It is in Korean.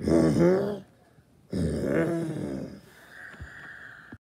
Mm-hmm.